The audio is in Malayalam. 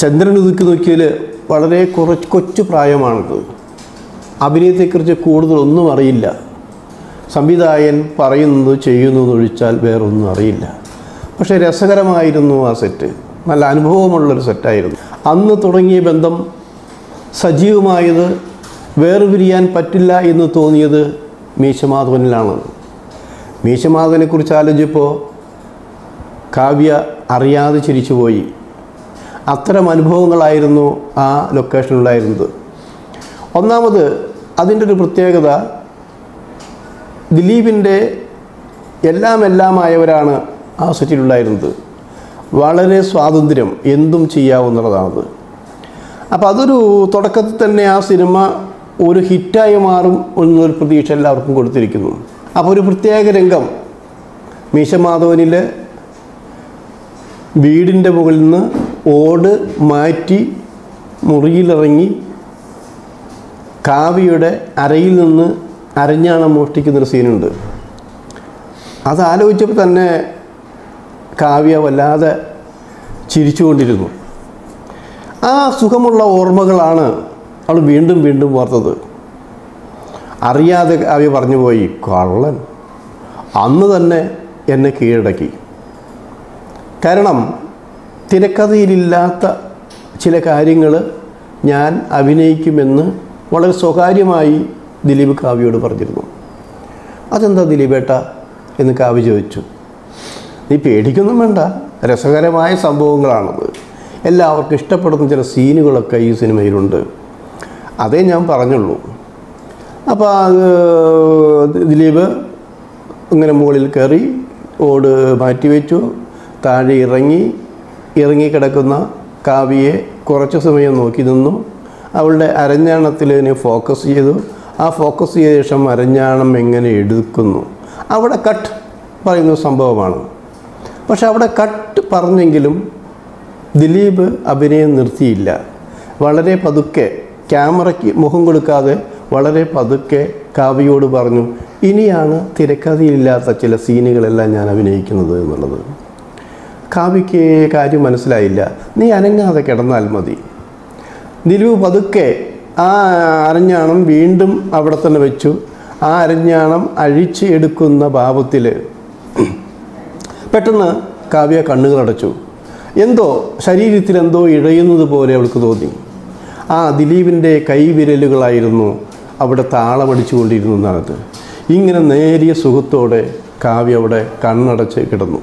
ചന്ദ്രൻ ഒതുക്കി നോക്കിയാൽ വളരെ കുറച്ച് കൊച്ചു പ്രായമാണത്. അഭിനയത്തെക്കുറിച്ച് കൂടുതലൊന്നും അറിയില്ല. സംവിധായകൻ പറയുന്നത് ചെയ്യുന്നു എന്നൊഴിച്ചാൽ വേറൊന്നും അറിയില്ല. പക്ഷേ രസകരമായിരുന്നു ആ സെറ്റ്. നല്ല അനുഭവമുള്ളൊരു സെറ്റായിരുന്നു. അന്ന് തുടങ്ങിയ ബന്ധം സജീവമായത് വേർപിരിയാൻ പറ്റില്ല എന്ന് തോന്നിയത് മീശമാധവനിലാണ്. മീശമാധവനെക്കുറിച്ച് ആലോചിച്ചപ്പോൾ കാവ്യ അറിയാതെ ചിരിച്ചുപോയി. അത്തരം അനുഭവങ്ങളായിരുന്നു ആ ലൊക്കേഷനിലുണ്ടായിരുന്നത്. ഒന്നാമത് അതിന്റെ ഒരു പ്രത്യേകത ദിലീപിന്റെ എല്ലാം എല്ലാമായവരാണ് ആ സെറ്റിലുണ്ടായിരുന്നത് വളരെ സ്വാതന്ത്ര്യം എന്തും ചെയ്യാവുന്നതാണത് അപ്പോൾ അതൊരു തുടക്കത്തിൽ തന്നെ ആ സിനിമ ഒരു ഹിറ്റായി മാറും എന്നൊരു പ്രതീക്ഷ എല്ലാവർക്കും കൊടുത്തിരിക്കുന്നു. അപ്പോൾ ഒരു പ്രത്യേക രംഗം മീശമാധവനിലെ വീടിന്റെ മുകളിൽ നിന്ന് ഓട് മാറ്റി മുറിയിലിറങ്ങി കാവ്യയുടെ അരയിൽ നിന്ന് അരഞ്ഞാണം മോഷ്ടിക്കുന്നൊരു സീനുണ്ട്. അത് ആലോചിച്ചപ്പോൾ തന്നെ കാവ്യ വല്ലാതെ ചിരിച്ചുകൊണ്ടിരുന്നു. ആ സുഖമുള്ള ഓർമ്മകളാണ് അവൾ വീണ്ടും വീണ്ടും ഓർത്തത് അറിയാതെ കാവ്യ പറഞ്ഞു പോയി കള്ളൻ. അന്ന് തന്നെ എന്നെ കീഴടക്കി. കാരണം തിരക്കഥയിലില്ലാത്ത ചില കാര്യങ്ങൾ ഞാൻ അഭിനയിക്കുമെന്ന് വളരെ സ്വകാര്യമായി ദിലീപ് കാവ്യയോട് പറഞ്ഞിരുന്നു. അതെന്താ ദിലീപേട്ട എന്ന് കാവ്യ ചോദിച്ചു. നീ പേടിക്കൊന്നും വേണ്ട. രസകരമായ സംഭവങ്ങളാണത്. എല്ലാവർക്കും ഇഷ്ടപ്പെടുന്ന ചില സീനുകളൊക്കെ ഈ സിനിമയിലുണ്ട്. അതേ ഞാൻ പറഞ്ഞുള്ളൂ. അപ്പോൾ ദിലീപ് ഇങ്ങനെ മുകളിൽ കയറി ഓട് മാറ്റിവെച്ചു താഴെ ഇറങ്ങി ഇറങ്ങിക്കിടക്കുന്ന കാവ്യയെ കുറച്ച് സമയം നോക്കി നിന്നു. അവളുടെ അരഞ്ഞാണത്തിൽ ഫോക്കസ് ചെയ്തു. ആ ഫോക്കസ് ചെയ്ത ശേഷം അരഞ്ഞാണം എങ്ങനെ എടുക്കുന്നു? അവിടെ കട്ട് പറയുന്ന സംഭവമാണ്. പക്ഷെ അവിടെ കട്ട് പറഞ്ഞെങ്കിലും ദിലീപ് അഭിനയം നിർത്തിയില്ല. വളരെ പതുക്കെ ക്യാമറയ്ക്ക് മുഖം കൊടുക്കാതെ വളരെ പതുക്കെ കാവ്യയോട് പറഞ്ഞു ഇനിയാണ് തിരക്കഥയില്ലാത്ത ചില സീനുകളെല്ലാം ഞാൻ അഭിനയിക്കുന്നത് എന്നുള്ളത്. കാവ്യയ്ക്ക് കാര്യം മനസ്സിലായില്ല. നീ അനങ്ങാതെ കിടന്നാൽ മതി. ദിലീപ് പതുക്കെ ആ അരഞ്ഞാണം വീണ്ടും അവിടെ തന്നെ വെച്ചു. ആ അരഞ്ഞാണം അഴിച്ച് എടുക്കുന്ന ഭാവത്തിൽ പെട്ടെന്ന് കാവ്യ കണ്ണുകളടച്ചു എന്തോ ശരീരത്തിൽ എന്തോ ഇഴയുന്നത് പോലെ അവൾക്ക് തോന്നി. ആ ദിലീപിന്റെ കൈവിരലുകളായിരുന്നു അവിടെ താളമടിച്ചുകൊണ്ടിരുന്നതാണത്. ഇങ്ങനെ നേരിയ സുഖത്തോടെ കാവ്യ അവിടെ കണ്ണടച്ച് കിടന്നു.